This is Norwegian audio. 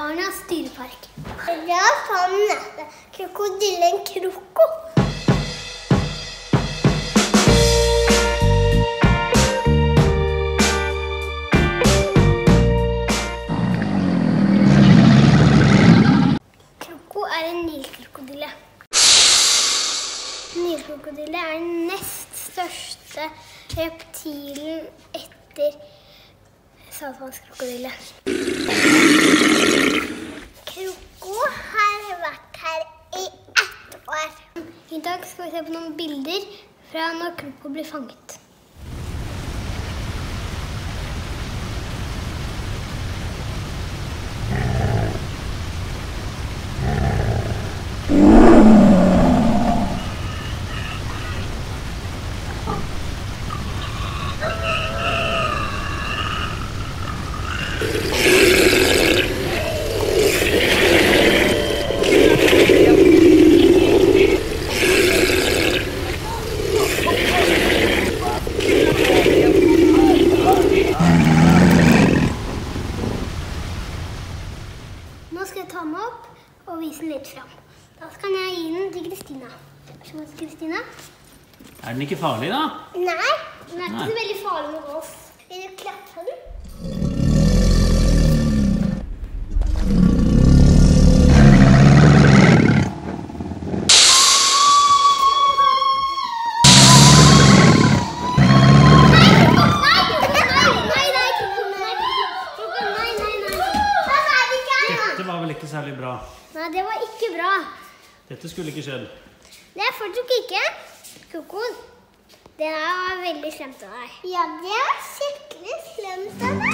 Barnas dyrepark. Ja, sånn. Krokodillen Kroko. Kroko er en nilkrokodille. Nilkrokodille er den nest største reptilen etter saltvannskrokodille. I dag skal vi se på noen bilder fra når Kroko blir fanget. Nå skal jeg ta den opp og vise den litt fram. Da skal jeg gi den til Kristina. Vær så god, Kristina. Er den ikke farlig, da? Nei, Den er ikke Nei. så veldig farlig med oss. vil du klappe den? Var vel ikke særlig bra. Nei, det var ikke bra. Dette skulle ikke skjedd. Det fortsatt ikke. Koko, det var veldig slemt av deg. Ja, det er skikkelig slemt av deg.